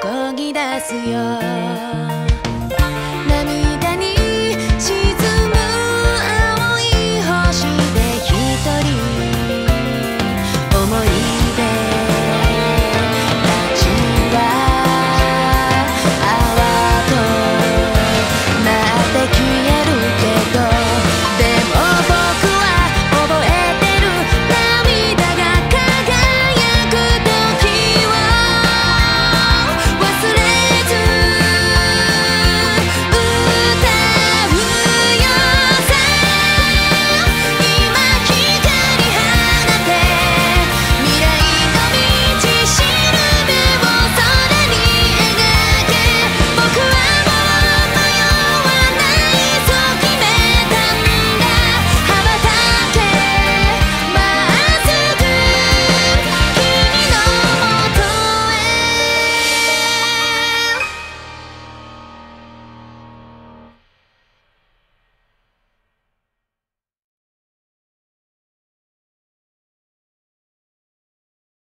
こぎ出すよ。